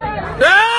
Hey!